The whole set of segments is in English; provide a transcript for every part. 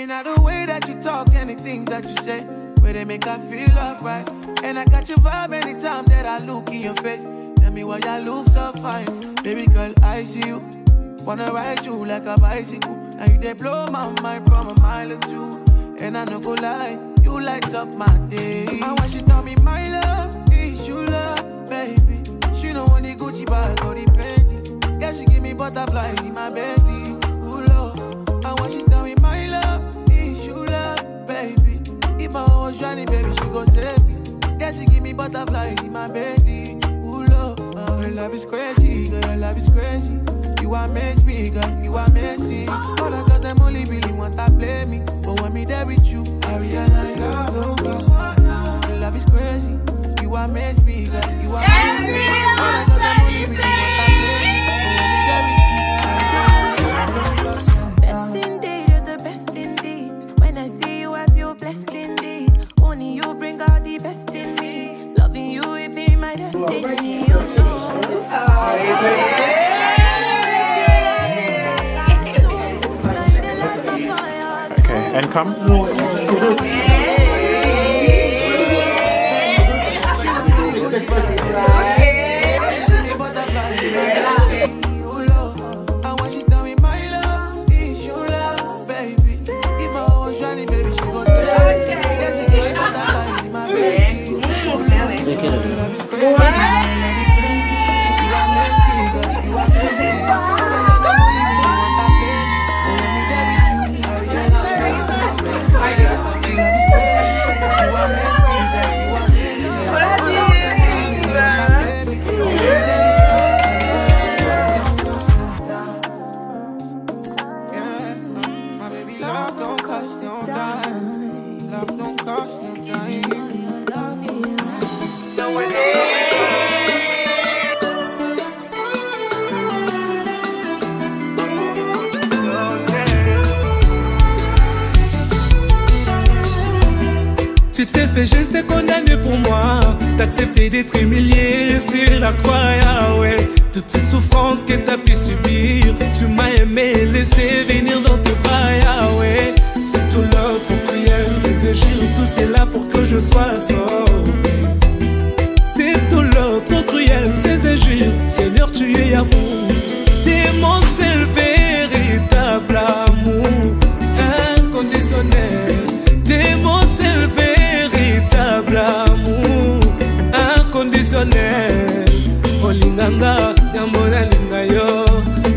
Baby, now the way that you talk and the things that you say, where they make I feel alright. And I got your vibe anytime that I look in your face. Tell me why you look so fine. Baby girl, I see you. Wanna ride you like a bicycle. Now you they blow my mind from a mile or two. And I no go lie, you light up my day. And when she tell me my love is you love, baby. She know want the Gucci bag or the Fendi. Yeah, she give me butterflies in my belly. If my was drowning, baby, she go save me. Yeah, she give me butterflies in my belly. Ooh, Lord. Uh, her love is crazy, girl, her love is crazy. You amaze me, girl, you amazing. All the girls, them only really want to play me. But when me there with you, I realize love don't cost Your love is crazy. You amaze me, girl, you amazing. All the girls, them only really want to play me. But when me there with you, and come. Accepté d'être humilié sur la croix, Yahweh. Toutes ces souffrances que t'as pu subir, tu m'as aimé, laissé venir dans tes bras, Yahweh. C'est tout l'ordre pour prière, ces égiles, tout c'est là pour que je sois sauvé. C'est tout l'autre cruel, ces égiles, Seigneur, tu es amour. Inconditionnel. olinganga yambo nalinga yo.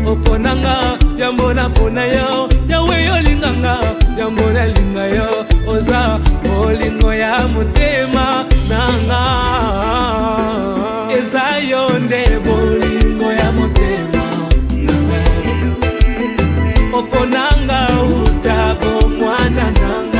Oponanga yambo napona yo. Yawe olinganga yambo nalinga yo. Oza bolingo ya motema nanga. Eza yo nde bolingo ya motema nanga. Oponanga utabo mwana nanga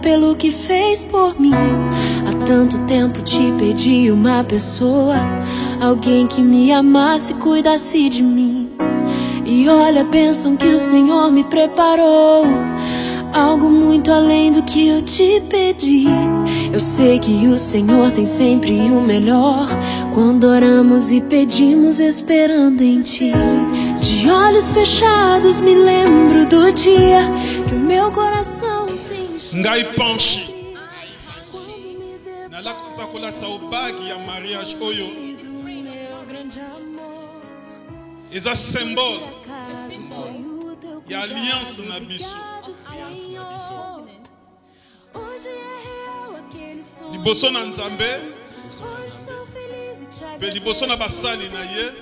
pelo que fez por mim. Há tanto tempo te pedi uma pessoa, alguém que me amasse e cuidasse de mim. E olha a bênção que o Senhor me preparou. Algo muito além do que eu te pedi. Eu sei que o Senhor tem sempre o melhor. Quando oramos e pedimos esperando em ti. De olhos fechados me lembro do dia que o meu coração. ngai panshi nalakonza kolatisa obagi ya mariage oyo. Eza symbole. Ya alliance na biso. Liboso na nzambe. Mpe liboso na basali na ye.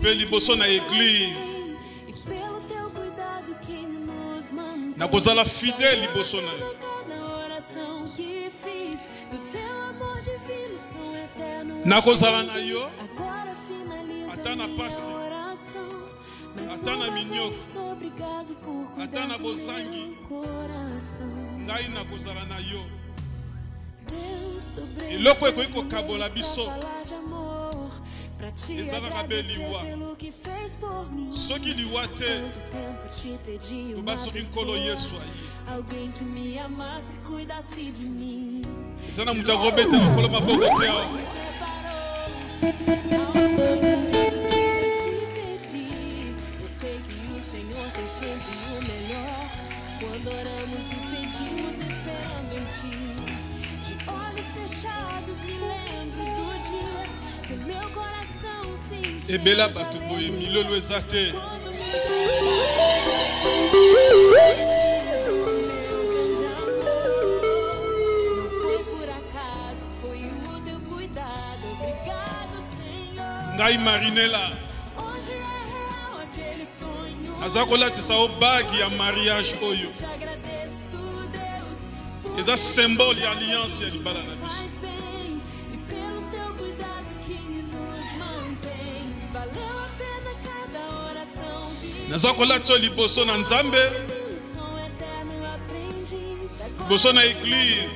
Mpe liboso na eglize nakozala fidèle liboso na yo. Nakozala na yo ata na pasi ata na minioko ata na bozangi. Ngai nakozala na yo. Eloko ekoki kokabola biso. pra te agradecer pelo que fez por mim. Soki liwate. No basso de colo Yesu aí. Alguém que me amasse e cuidasse de mim. Zana muta robete no colo mabo rote Quando oramos e esperando em ti, de olhos fechados me lembro do dia que meu coração ebela bato boye milolo eza te. Ngai marinela. Naza kolatisa o bagi ya mariage oyo. Eza symbole ya alliance ya libala na biso. Naza kolatisa liboso na nzambe. Liboso na eglize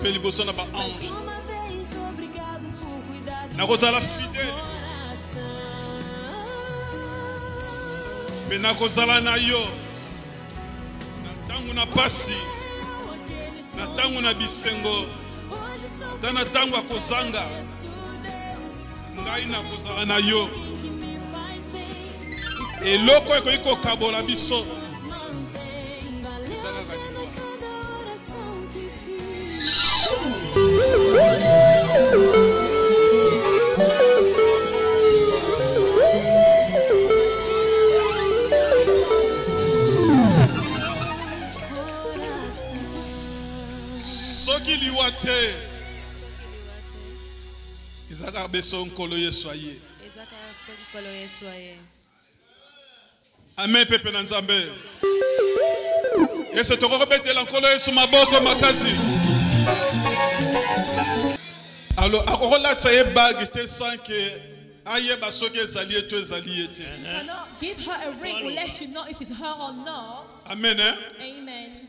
mpe liboso na baange nakozala fidele mpe nakozala na yo. Na ntango na pasi. Na ntango na bisengo. Ata na ntango ya kozanga. Ngai nakozala na yo eloko ekoki kokabola biso ezaka soki nkolo yesu aye amen pepe na nzambe ese tokoki kobetela nkolo yesu maboko makasi alo akokolatisa ye bage te sanke ayeba soki ezali ye to ezali ye te cannot give her a ring unless you know if it's her or not. amen eh? Amen.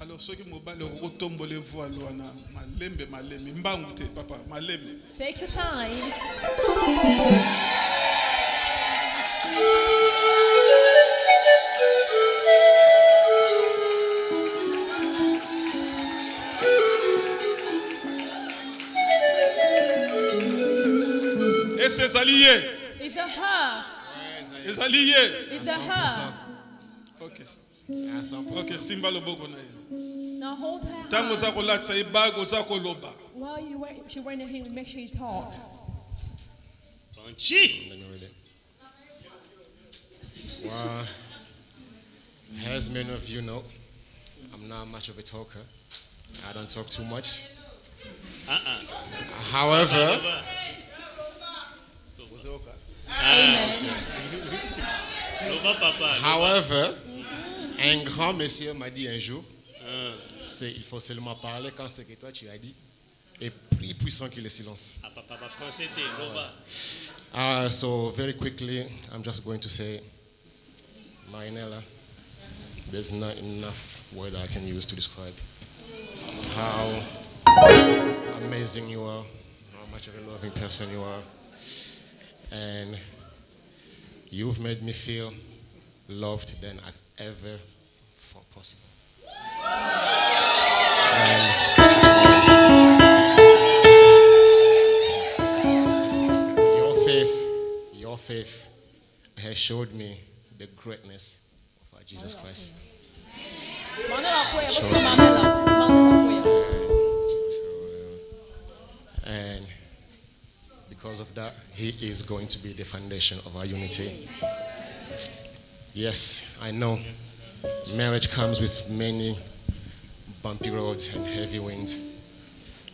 alors soki mobali okotombola evoile wana malembe malembe mbangu te papa malembe Take your time. Ezali ye It's a her. ezali ye It's a her. ok ok simba loboko na ye Now hold her ntango hand. oza kolatisa ye bage oza koloba While you wear, she wearing the ring, make sure you talk. Well, as many of you know, I'm not much of a talker. I don't talk too much. Uh-uh. However, however, un grand monsieur m'a dit un jour, c'est, il faut seulement parler quand c'est que toi tu as dit, est plus puissant que le silence. Papa, papa, français, t'es, loba. Uh, so very quickly, I'm just going to say, Marinela, there's not enough word I can use to describe how amazing you are, how much of a loving person you are, and you've made me feel loved than I've ever thought possible. And your faith, your faith has showed me the greatness of our Jesus Christ. Mandela kuya, basi kwa Mandela. Mandela kuya. And because of that, He is going to be the foundation of our unity. Yes, I know marriage comes with many bumpy roads and heavy winds.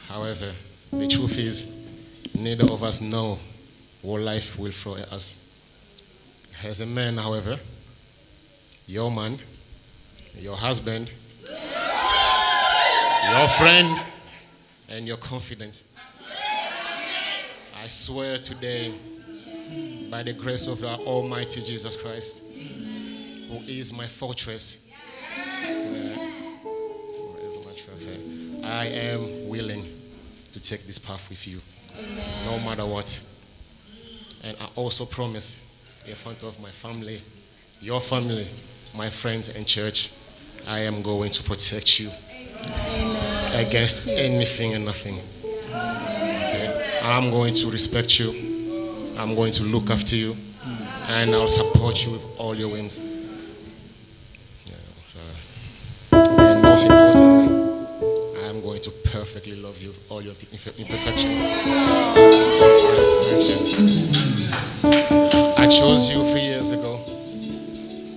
However, the truth is, neither of us know what life will throw at us. As a man, however, your man, your husband, your friend, and your confidant. I swear today, by the grace of our Almighty Jesus Christ, who is my fortress, who is my trust, I am willing to take this path with you, no matter what. And I also promise in front of my family, your family, my friends, and church, I am going to protect you against anything and nothing. Okay? I'm going to respect you. I'm going to look after you. And I'll support you with all your whims. Yeah, so- and most importantly, I'm going to perfectly love you with all your imperfections. I chose you three years ago.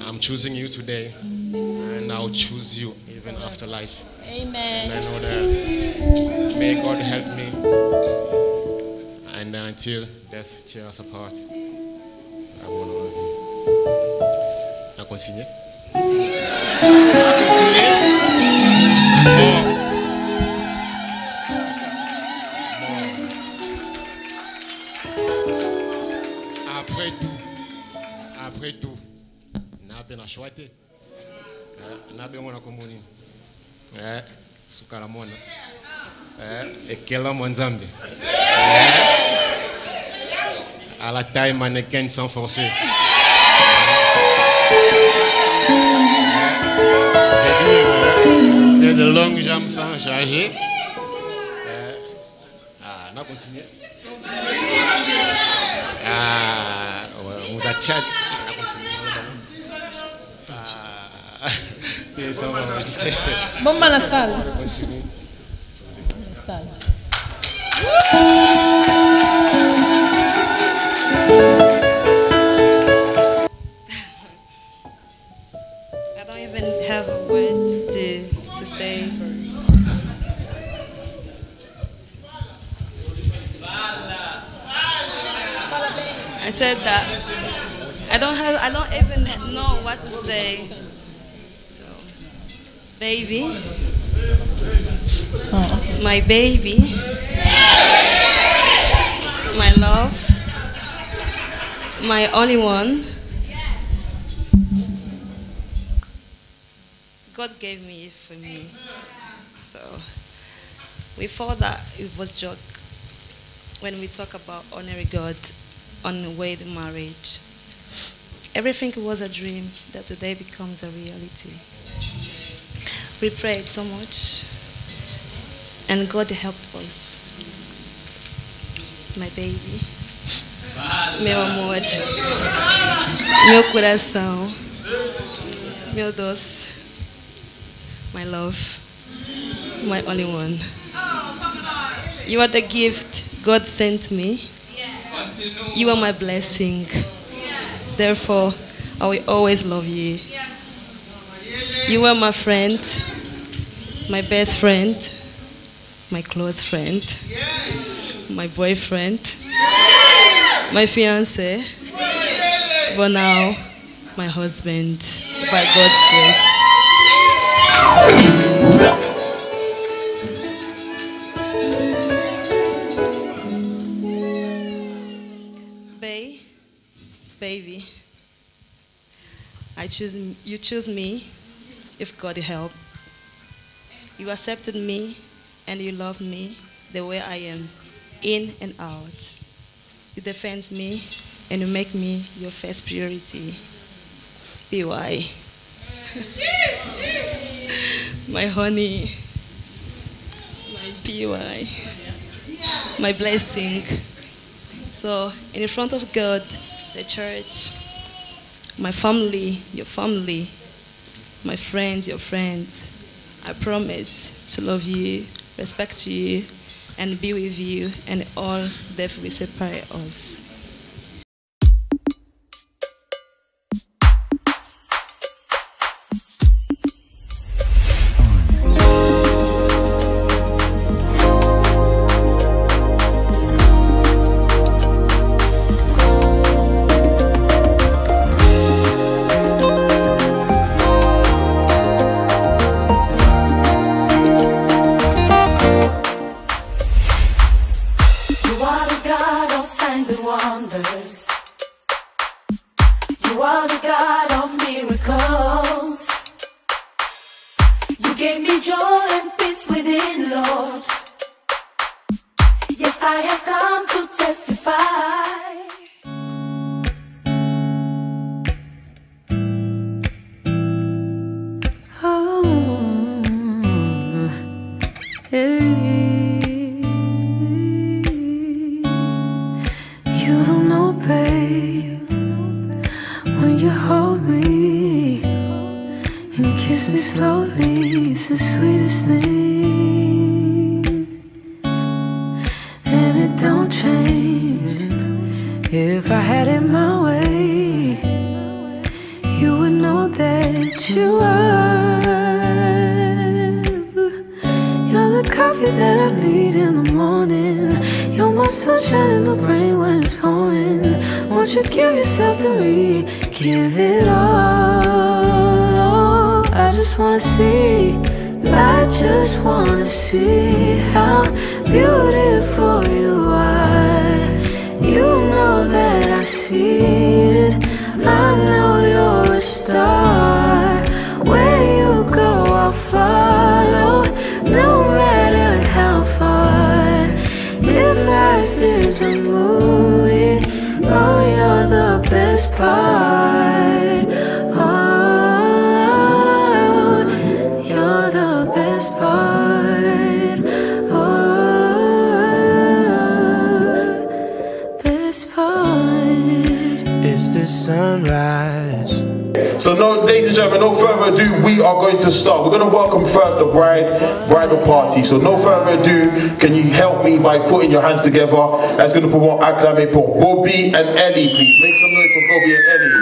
I'm choosing you today. And I'll choose you even after life. And Amen. I know that may God help me. And until death tear us apart, continue. Continue. Après tout, après tout, nape na shwate. Nabe komunini. Eh, sukala mwana. Eh, ekela mwanzambe. Eh, à la taille mannequin sans forcer. Et de longues jambes sans charger. Eh, Ah, on a continué. Ah, on a chat. On a continué. Ah, enregistrer. Bomba la salle. Baby my baby my love my only one God gave me it for me. So we thought that it was joke when we talk about honoring God on the way to marriage. Everything was a dream that today becomes a reality. We prayed so much, and God helped us. My baby, meu amor, meu coração, meu doce, my love, my only one. You are the gift God sent me. You are my blessing. Therefore, I will always love you. You are my friend, my best friend, my close friend, my boyfriend, my fiance, but now my husband, by God's grace. Bay, baby, I choose you choose me if God helps. You accepted me and you love me the way I am, in and out. You defend me and you make me your first priority. BY. my honey, my PY, my blessing. So, in front of God, the church, my family, your family, my friends, your friends, I promise to love you, respect you, and be with you, and all death will separate us. Putting your hands together? That's going to put one acclamation for Bobby and Ellie, please. Make some noise for Bobby and Ellie.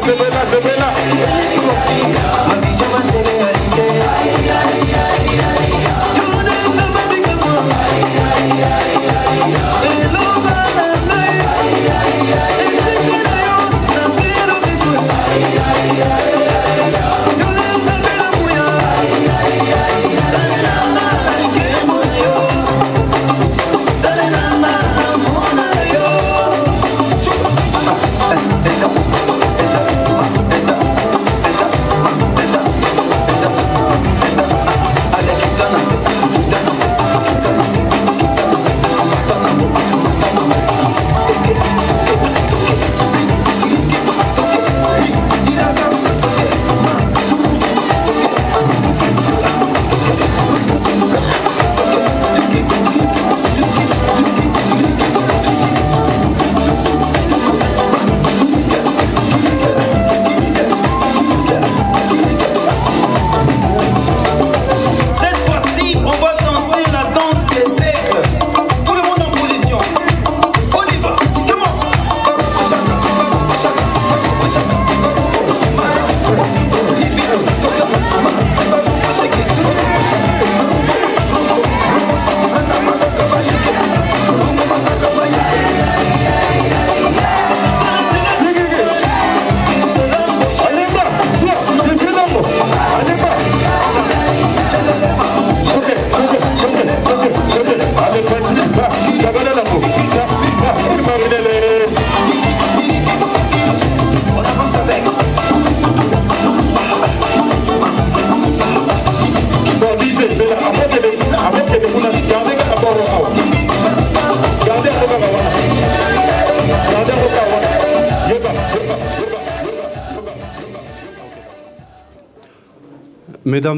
Bella,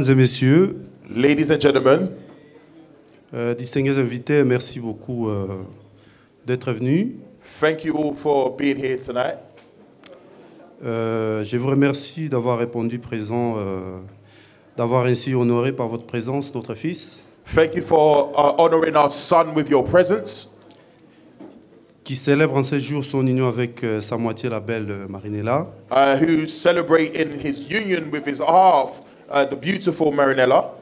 et messieurs, Ladies and gentlemen, Euh, distingués invités, merci beaucoup euh, d'être venus. Thank you all for being here tonight. Euh, je vous remercie d'avoir répondu présent, euh, d'avoir ainsi honoré par votre présence notre fils, Thank you for uh, honoring our son with your presence, qui célèbre en ce jour son union avec euh, sa moitié, la belle euh, Marinella. uh, celebrating his union with his half, uh, the beautiful Marinella.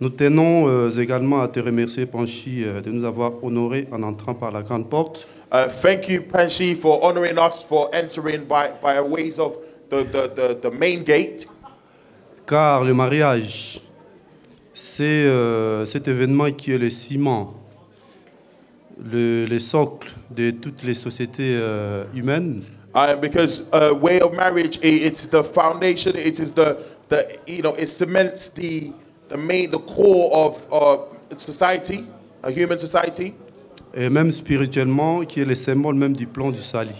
Nous tenons euh, également à te remercier, Panchi, euh, de nous avoir honorés en entrant par la grande porte. Uh, thank you, Panshi, for honoring us for entering by, by ways of the, the, the, the main gate. Car le mariage, c'est euh, cet événement qui est le ciment, le, le socle de toutes les sociétés euh, humaines. Uh, because uh, way of marriage, i it's the foundation. It is the, the you know, it cements the the main, the core of uh, society, a human society. et même spirituellement, qui est le symbole même du plan du salut.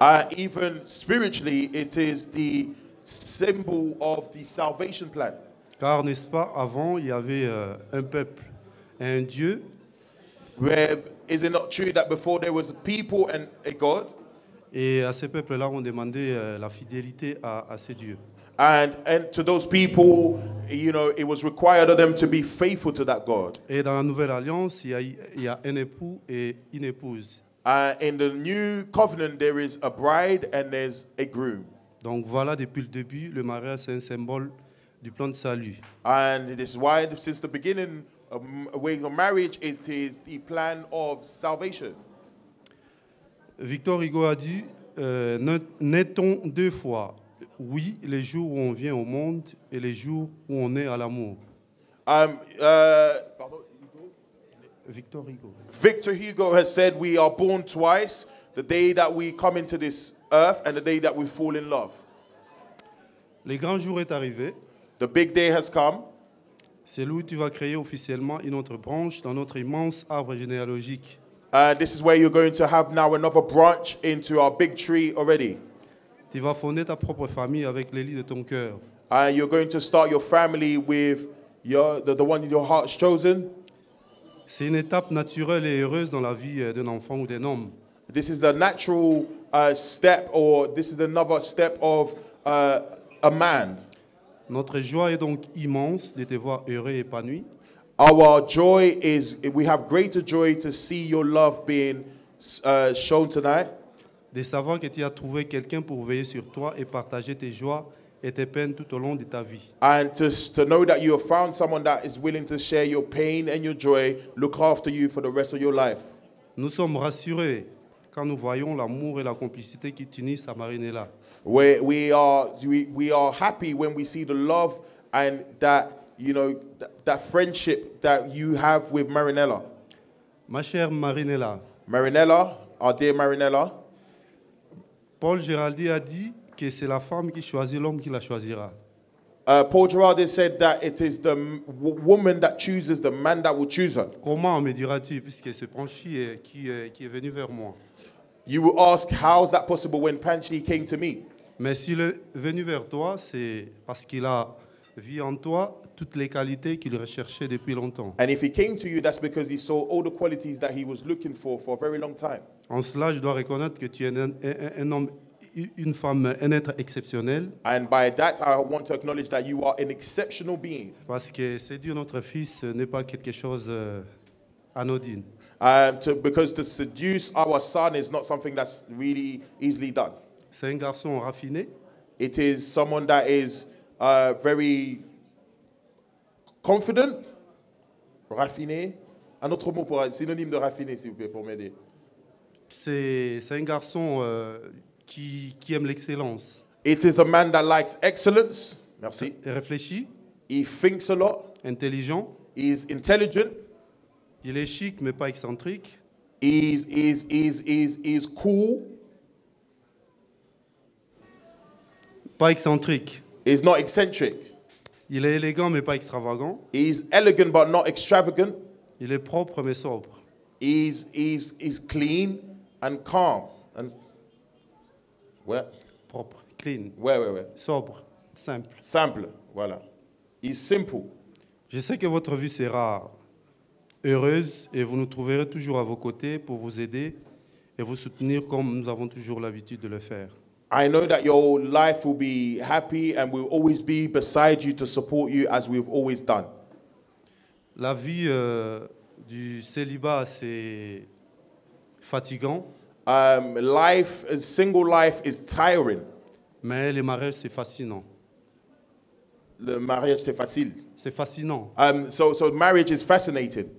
Uh, even spiritually, it is the symbol of the salvation plan. Car, n'est-ce pas, avant, il y avait euh, un peuple et un Dieu, Where is it not true that before there was a people and a God, et à ce peuple-là, on demandait euh, la fidélité à, à ces dieux. And and to those people, you know, it was required of them to be faithful to that God. Et dans la nouvelle alliance, il y a, il y a un époux et une épouse. Uh, in the new covenant, there is a bride and there's a groom. Donc voilà, depuis le début, le mariage, c'est un symbole du plan de salut. And it is why, since the beginning, of marriage, it is the plan of salvation. Victor Hugo a dit euh, Na- Naît-on deux fois? Oui, les jours où on vient au monde et les jours où on est à l'amour. Um, uh, Victor Hugo. Victor Hugo has said we are born twice the day that we come into this earth and the day that we fall in love. Le grand jour est arrivé. The big day has come. C'est là où tu vas créer officiellement une autre branche dans notre immense arbre généalogique. Uh, this is where you're going to have now another branch into our big tree already. Tu vas fonder ta propre famille avec l'élie de ton cœur. And you're going to start your family with your, the, the one your heart's chosen. C'est une étape naturelle et heureuse dans la vie euh, d'un enfant ou d'un homme. This is the natural uh, step, or this is another step of uh, a man. Notre joie est donc immense de te voir heureux et épanoui. Our joy is, we have greater joy to see your love being uh, shown tonight. De savoir que tu as trouvé quelqu'un pour veiller sur toi et partager tes joies et tes peines tout au long de ta vie. And to, to know that you have found someone that is willing to share your pain and your joy, look after you for the rest of your life. Nous sommes rassurés quand nous voyons l'amour et la complicité qui t'unissent à Marinella. We, we, are, we, we are happy when we see the love and that, you know, that, that friendship that you have with Marinella. Ma chère Marinella, Marinella, our dear Marinella, Paul Géraldi a dit que c'est la femme qui choisit l'homme qui la choisira. uh, Paul Girardi said that it is the m- w- woman that chooses the man that will choose her. Comment me diras-tu, puisque c'est Panchi euh, qui, euh, qui est venu vers moi? You will ask, how is that possible when Panchi came to me? Mais s'il est venu vers toi, c'est parce qu'il a vu en toi toutes les qualités qu'il recherchait depuis longtemps. And if he came to you, that's because he saw all the qualities that he was looking for for a very long time. En cela, je dois reconnaître que tu es un, un- un homme, une femme, un être exceptionnel, And by that, I want to acknowledge that you are an exceptional being. parce que séduire notre fils n'est pas quelque chose euh, anodine. Um, to, because to seduce our son is not something that's really easily done. C'est un garçon raffiné, It is someone that is uh, very confident, raffiné. Un autre mot pour synonyme de raffiné, s'il vous plaît, pour m'aider. c'est un garçon euh, qui, qui aime l'excellence. It is a man that likes excellence. Merci. Il réfléchit, He thinks a lot. intelligent, He is intelligent. il est chic mais pas excentrique, He's, he's, he's, he's, he's cool. pas excentrique. He's not eccentric. Il est élégant mais pas extravagant. He's elegant but not extravagant. Il est propre mais sobre. He's, he's, he's clean and calm. And? Propre, clean, Where, where, where? sobre, simple. Simple. Voilà. He's simple. Je sais que votre vie sera heureuse et vous nous trouverez toujours à vos côtés pour vous aider et vous soutenir comme nous avons toujours l'habitude de le faire. I know that your life will be happy and we'll always be beside you to support you as we've always done. La vie euh, du célibat, c'est fatigant. Um, life, a single life is tiring. Mais les mariages, c'est fascinant. Le mariage, c'est facile. C'est fascinant. Um, so, so marriage is fascinating.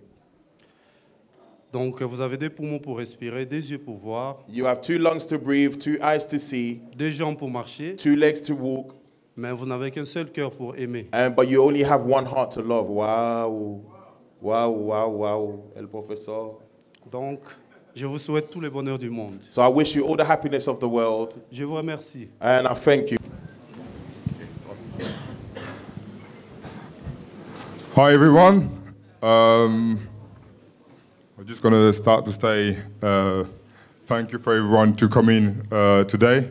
Donc, euh, vous avez des poumons pour respirer, des yeux pour voir, You have two lungs to breathe, two eyes to see, deux jambes pour marcher, two legs to walk, mais vous n'avez qu'un seul cœur pour aimer. and, but you only have one heart to love. Wow. Wow, wow, wow. El professor. Donc, je vous souhaite tous les bonheurs du monde. So I wish you all the happiness of the world, Je vous remercie. and I thank you. Hi everyone. Um, just going to start to say uh, thank you for everyone to come in uh, today.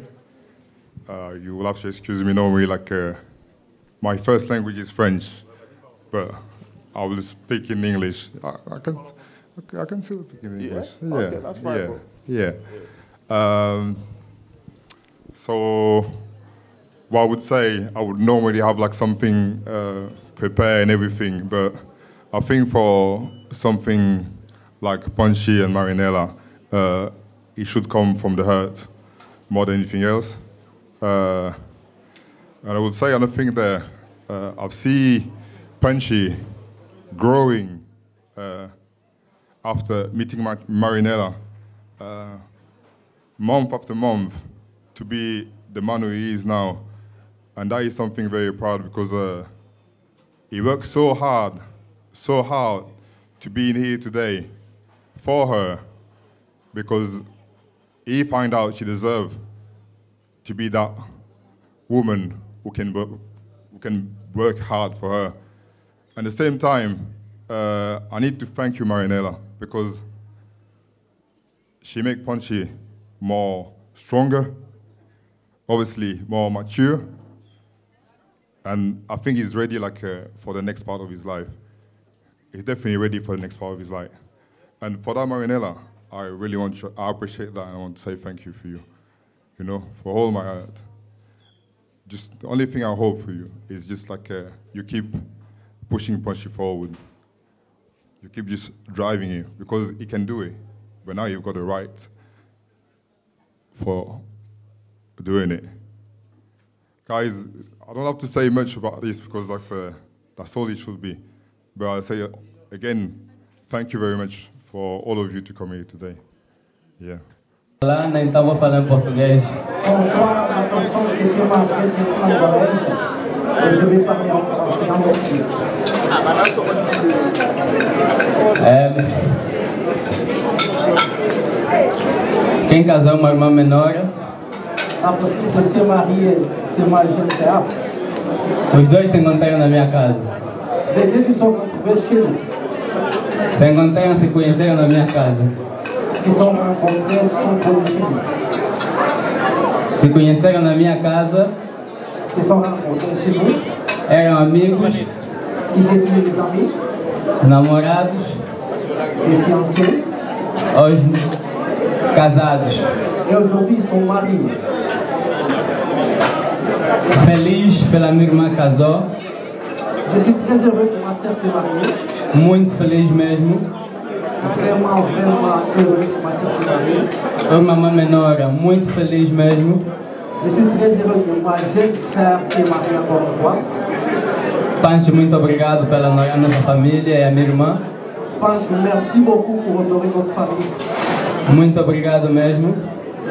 Uh, you will have to excuse me normally, like uh, my first language is French, but I will speak in English. I, I can, I can still speak in English. Yeah? Okay, that's fine, yeah, bro. yeah. Um, so what I would say, I would normally have like something uh, prepared and everything, but I think for something like Panchy and Marinela, uh, it should come from the heart more than anything else. Uh, and I would say another thing there, uh, I've seen Panchy growing uh, after meeting Mar- Marinela uh, month after month to be the man who he is now. And that is something very proud because uh, he worked so hard, so hard to be in here today for her because he find out she deserves to be that woman who can work, who can work hard for her. At the same time, uh, I need to thank you, Marinela, because she make Panchy more stronger, obviously more mature, and I think he's ready like uh, for the next part of his life. He's definitely ready for the next part of his life. And for that, Marinela, I really want to, I appreciate that and I want to say thank you for you, you know, for all my heart. Just the only thing I hope for you is just like uh, you keep pushing Panchy forward. You keep just driving him because he can do it. But now you've got the right for doing it. Guys, I don't have to say much about this because that's, uh, that's all it should be. But I'll say uh, again, thank you very much for all of you to come here today. Yeah. Então vou falar em português. É, quem casou é uma irmã menor? Os dois se mantêm na minha casa. Desde vestido. Se encontraram, se conheceram na minha casa. Se conheceram na minha casa. Eram amigos. Namorados. Hoje casados. Feliz pela minha irmã casou. Je suis très heureux que ma sœur se mariée muito feliz mesmo. Uma mamãe nora, muito feliz mesmo. Pancho, muito obrigado pela nossa família e a minha irmã. Pancho, merci beaucoup pour honorer nossa família. Muito obrigado mesmo.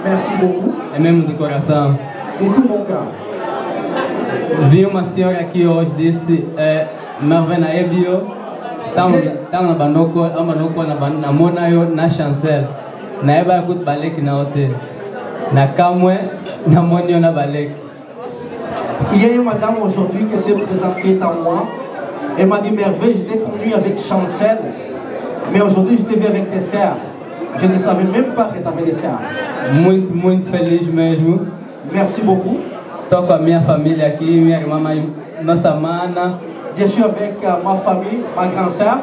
Merci beaucoup. É mesmo de coração. Muito bom, cara. Vi uma senhora aqui hoje, disse, é, Marvena Ebio, estão na banoko, a banoko na ban- na mona yo na chancel. Na eba kut balek na hotel. Na kamwe na yo na balek. Il y a une madame aujourd'hui qui s'est présentée à moi. Elle m'a dit Merveille, j'étais connu avec Chancel, mais aujourd'hui je te vu avec tes sœurs. Je ne savais même pas que tu avais des sœurs. Muito, muito feliz mesmo. Merci beaucoup. Estou com a minha família aqui, minha irmã, nossa mana. Je suis avec ma famille, ma grande sœur.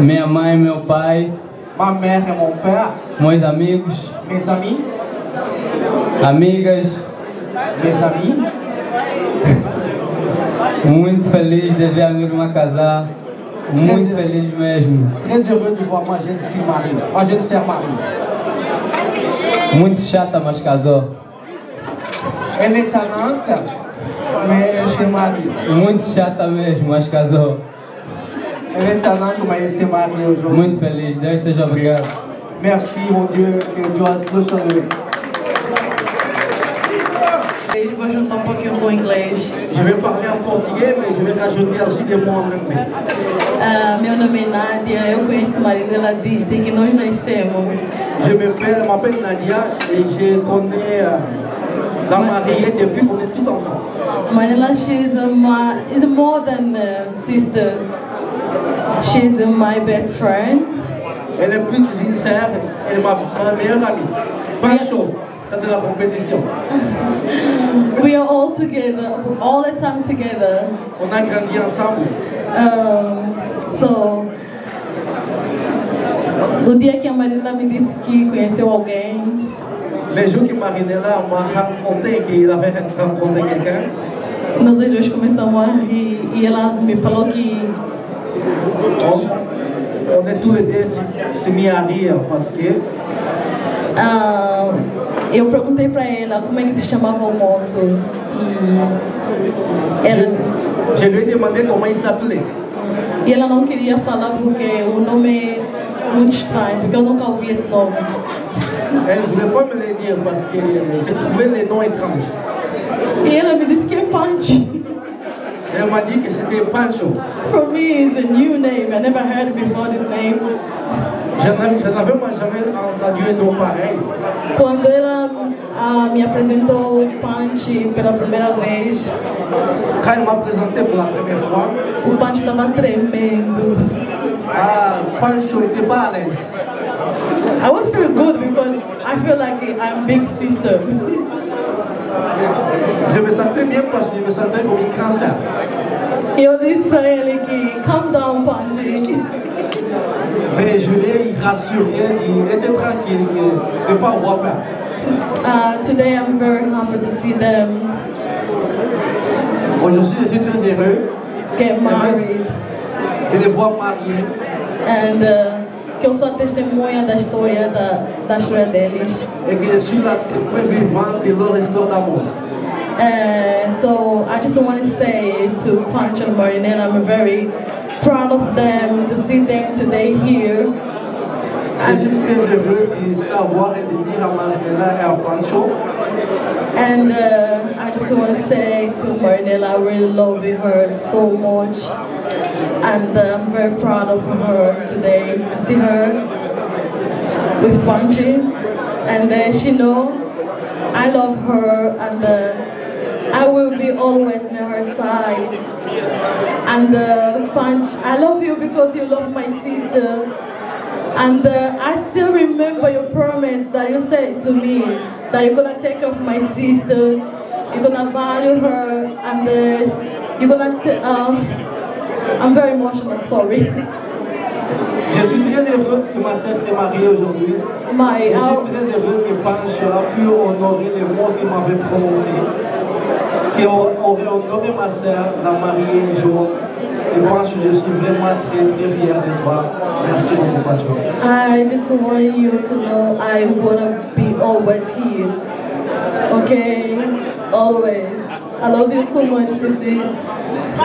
minha mãe, meu pai, ma mère et mon père, meus amigos, mes amis, amigas, mes amis. muito feliz de ver a minha irmã casar, muito feliz mesmo, Très heureux de voir ma jeune fille mariée, ma jeune sœur mariée. muito chata, mas casou. Elle est tannante, mais elle s'est mariée. Muito chata mesmo, mas casou. Tannante, mais elle s'est mariée aujourd'hui. Muito feliz, Deus seja obrigado. Merci mon Dieu, que Dieu a le salué. Ele vai juntar um pouquinho com o inglês. Je vais parler en portugais, mais je vais rajouter aussi des mots en anglais. Ah, meu nome é Nádia, eu conheço Marinela desde que nós nascemos. Je m'appelle, m'appelle Nadia et je connais euh, la mariée depuis qu'on est tout enfant. Marinela, she's a my, is more than a sister. She's my best friend. Elle est plus qu'une sœur, elle est ma, ma meilleure amie. Pas chaud, dans de la compétition. We are all together, all the time together. On a grandi ensemble. Um, so, no dia que a Marinela me disse que conheceu alguém, Les jours que Marinella m'a raconté qu'il avait rencontré quelqu'un, nós dois começamos a rir e ela me falou que on, on est tous les deux se mis à rire parce que Ah, eu perguntei pra ela como é que se chamava o moço e ela, je lui ai demandé comment il s'appelait. e ela não queria falar porque o nome é muito estranho, porque eu nunca ouvi esse nome. Elle ne voulait pas me le dire parce que je trouvais les noms étranges. E ela me disse que é Punch. Elle m'a dit que c'était Pancho. For me, it's a new name. I never heard before this name. Je n'avais jamais entendu un nom pareil. Quando ela ah, me apresentou o Punch pela primeira vez, Quand elle m'a présenté pour la première fois, o Punch estava tremendo. ah, Pancho n'était pas à l'aise. I was feel good because I feel like I'm big sister. Je me sentais bien parce que je me sentais comme une grande sœur. E eu disse pra ele que calm down, Punch. Mais je l'ai rassuré, il était tranquille, de ne pas avoir peur. Uh, today I'm very happy to see them Aujourd'hui, je suis très heureux get married de les voir mariés and uh, que eu sou a testemunha da história da, da história deles. et que je suis la témoin vivante de leur histoire d'amour. Uh, so I just want to say to Punch and Marinella, I'm very proud of them to see them today here. Savoir et à Pancho And uh, I just want to say to Marinela, I really love her so much. And uh, I'm very proud of her today to see her with Panchy. And uh, she know I love her and uh, I will be always on her side. And uh, Punch, I love you because you love my sister. And uh, I still remember your promise that you said to me that you're gonna take care of my sister, you're gonna value her, and uh, you're gonna. T- uh, I'm very emotional. Sorry. Je suis très heureux que ma sœur s'est mariée aujourd'hui. My, Je uh, suis très heureux que Pancho a pu honorer les mots qu'il m'avait prononcés. Qu'il aurait honoré ma sœur, la mariée jour. Et Pancho, je suis vraiment très très fier de toi. Merci beaucoup Pancho. I just want you to know I'm gonna be always here. Okay? Always. I love you so much, Sissy. É,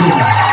Molasso, Molasso.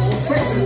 On fait